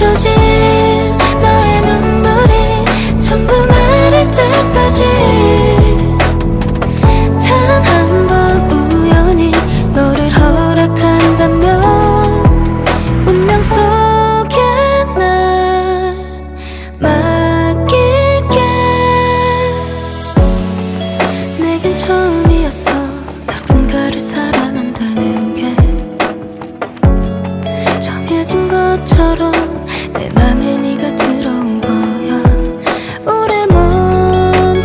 잊혀지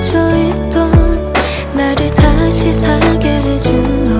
멈춰있던 나를 다시 살게 해준 너.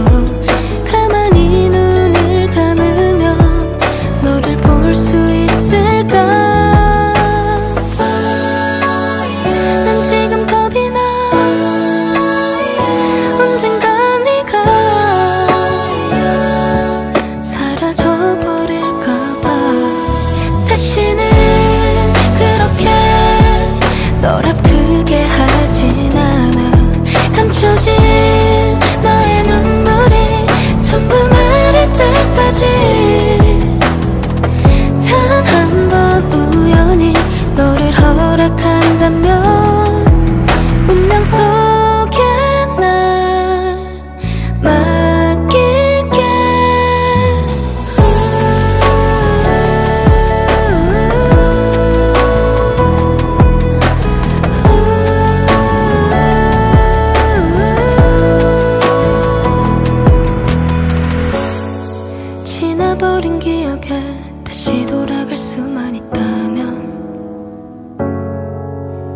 잊어버린 기억에 다시 돌아갈 수만 있다면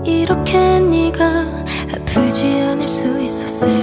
이렇게 네가 아프지 않을 수 있었을